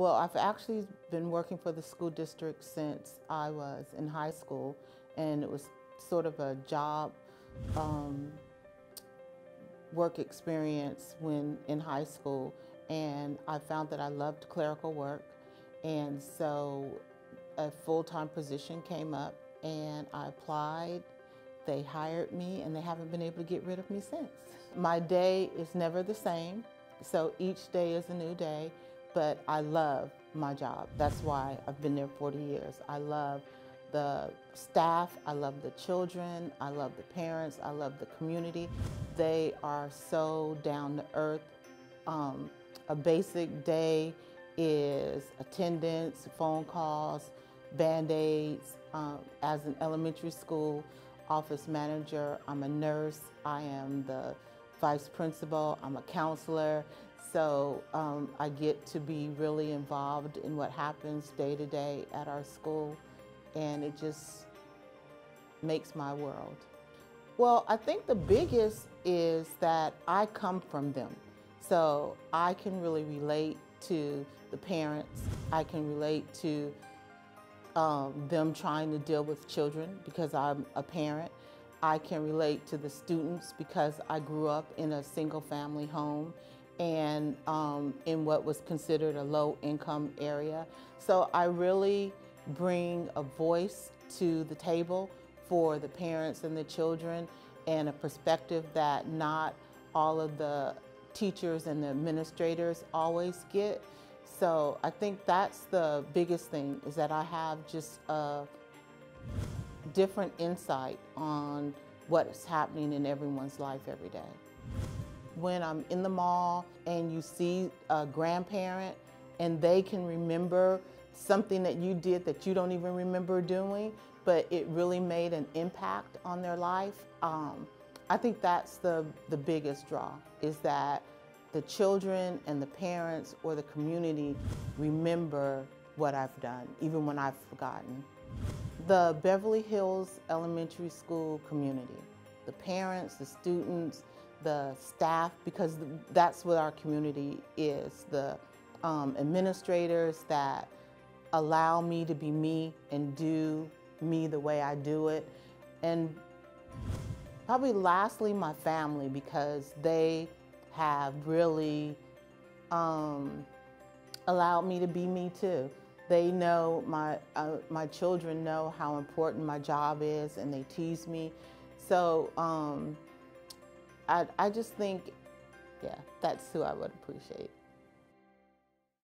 Well, I've actually been working for the school district since I was in high school, and it was sort of a job um, work experience when in high school. And I found that I loved clerical work, and so a full-time position came up, and I applied. They hired me, and they haven't been able to get rid of me since. My day is never the same, so each day is a new day but I love my job. That's why I've been there 40 years. I love the staff, I love the children, I love the parents, I love the community. They are so down to earth. Um, a basic day is attendance, phone calls, band-aids. Um, as an elementary school office manager, I'm a nurse, I am the vice principal, I'm a counselor. So um, I get to be really involved in what happens day to day at our school, and it just makes my world. Well, I think the biggest is that I come from them. So I can really relate to the parents. I can relate to um, them trying to deal with children because I'm a parent. I can relate to the students because I grew up in a single family home and um, in what was considered a low income area. So I really bring a voice to the table for the parents and the children and a perspective that not all of the teachers and the administrators always get. So I think that's the biggest thing is that I have just a different insight on what is happening in everyone's life every day when I'm in the mall and you see a grandparent and they can remember something that you did that you don't even remember doing, but it really made an impact on their life. Um, I think that's the, the biggest draw, is that the children and the parents or the community remember what I've done, even when I've forgotten. The Beverly Hills Elementary School community, the parents, the students, the staff, because that's what our community is, the um, administrators that allow me to be me and do me the way I do it. And probably lastly, my family, because they have really um, allowed me to be me too. They know, my, uh, my children know how important my job is and they tease me. So um, I, I just think, yeah, that's who I would appreciate.